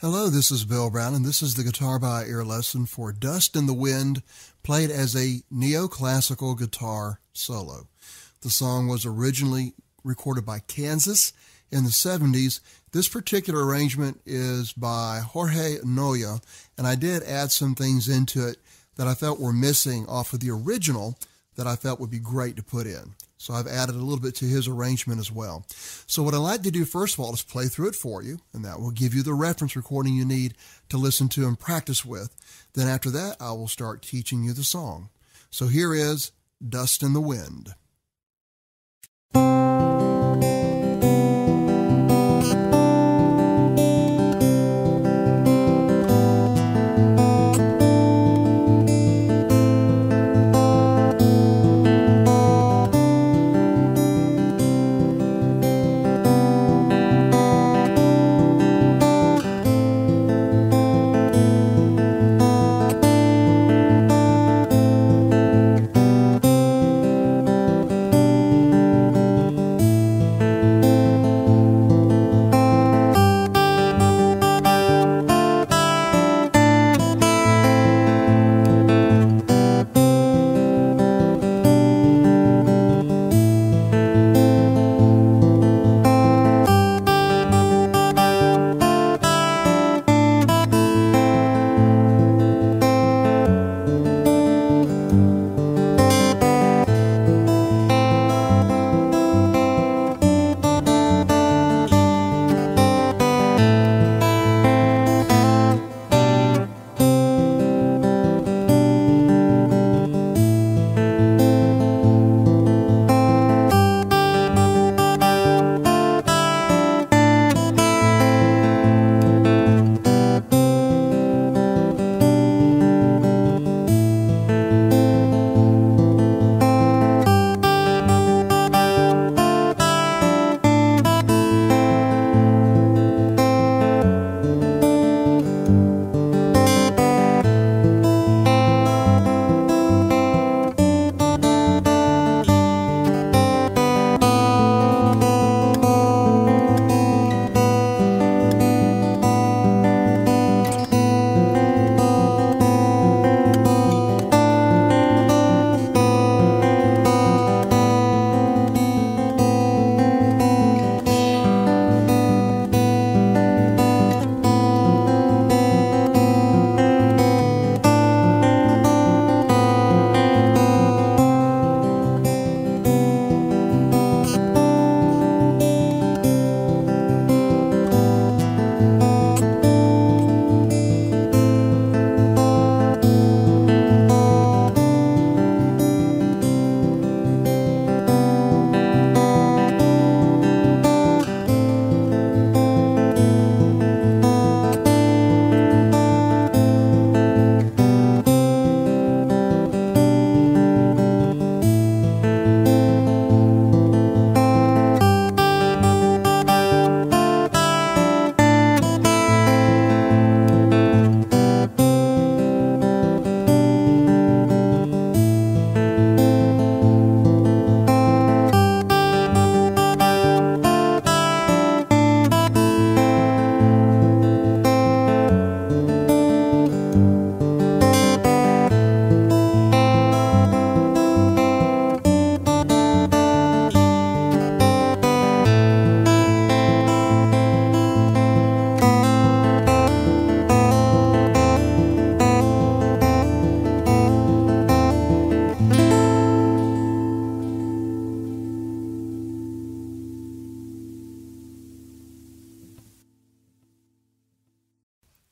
Hello, this is Bill Brown, and this is the Guitar by Ear lesson for Dust in the Wind, played as a neoclassical guitar solo. The song was originally recorded by Kansas in the 70s. This particular arrangement is by Jorge Noya, and I did add some things into it that I felt were missing off of the original that I felt would be great to put in. So I've added a little bit to his arrangement as well. So what I'd like to do first of all is play through it for you, and that will give you the reference recording you need to listen to and practice with. Then after that, I will start teaching you the song. So here is Dust in the Wind.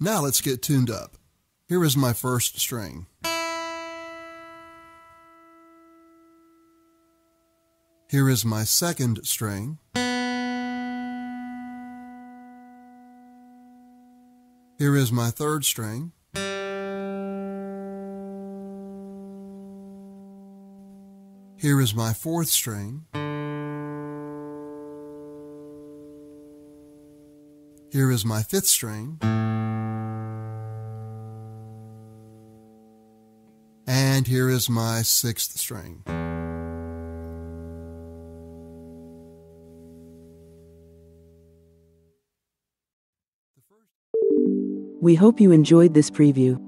Now let's get tuned up. Here is my first string. Here is my second string. Here is my third string. Here is my fourth string. Here is my fifth string. And here is my sixth string. We hope you enjoyed this preview.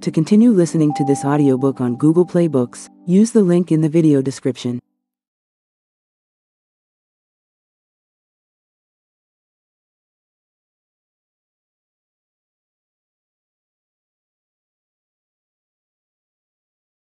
To continue listening to this audiobook on Google Play Books, use the link in the video description.